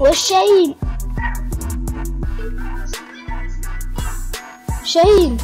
والشاهين شاهين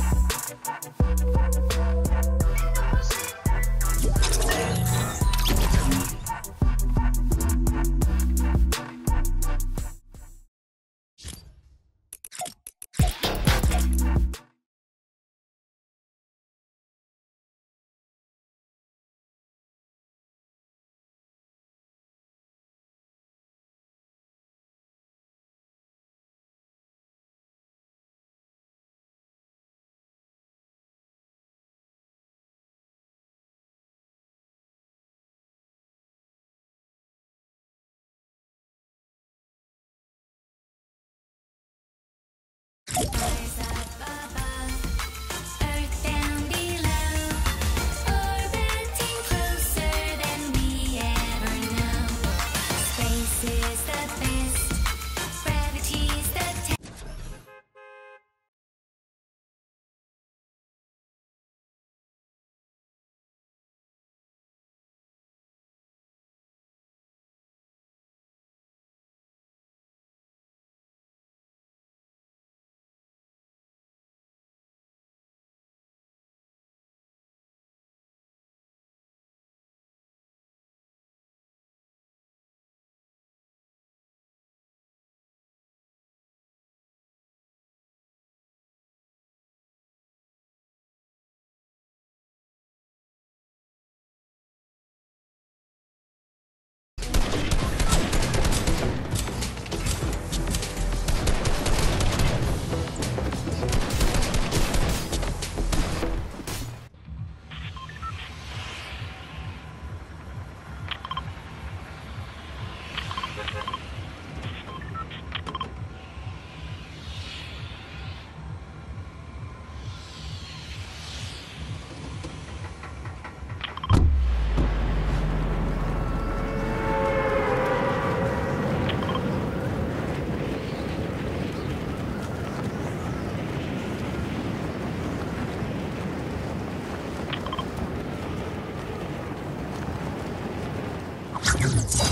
Let's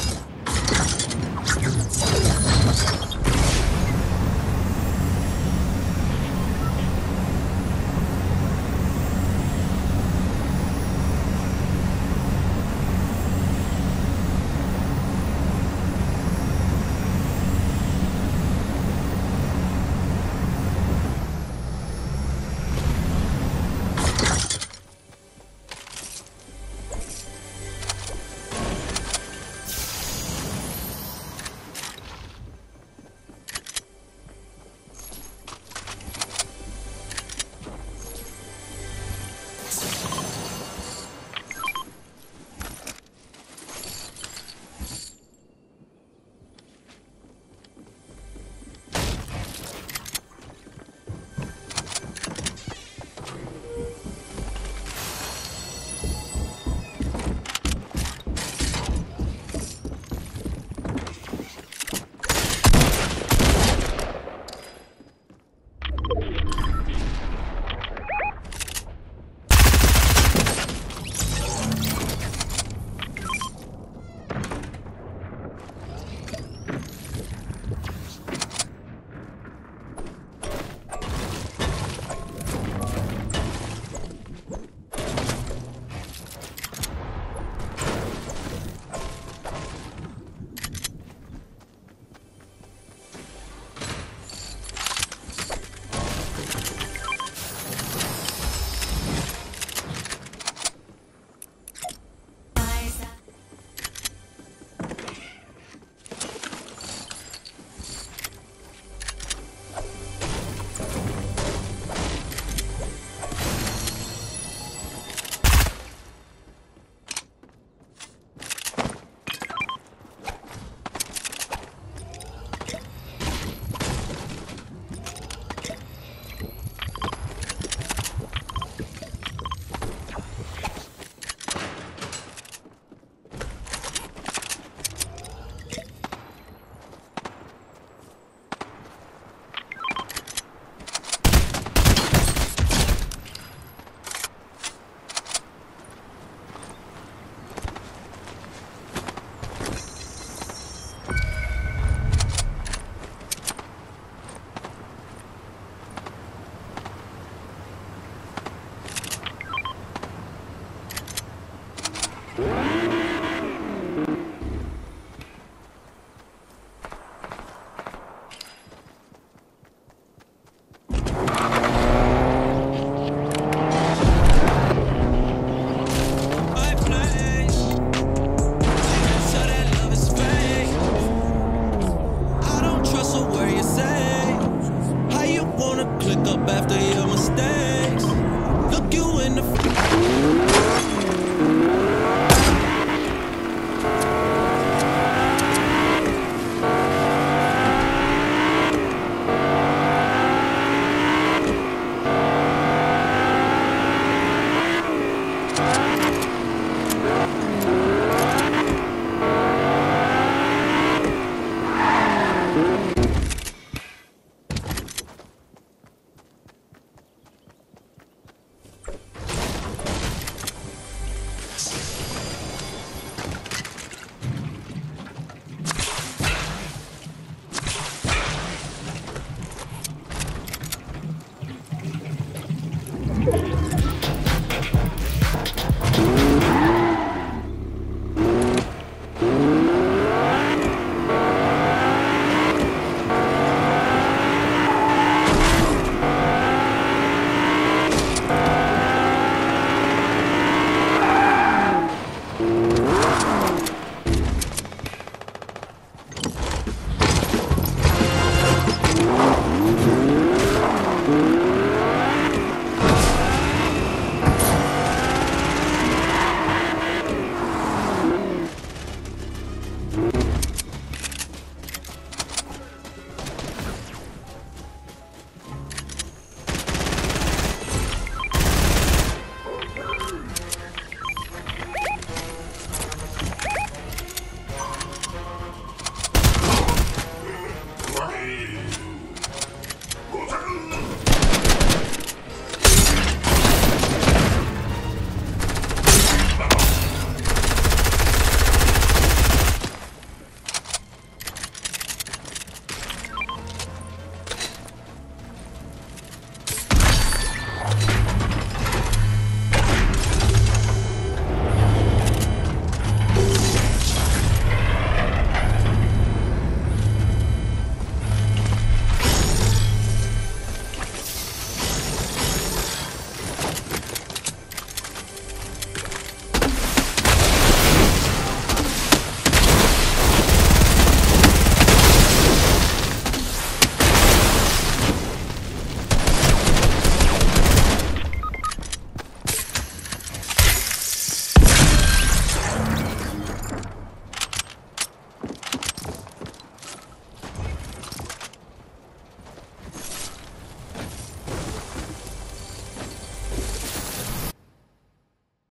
go.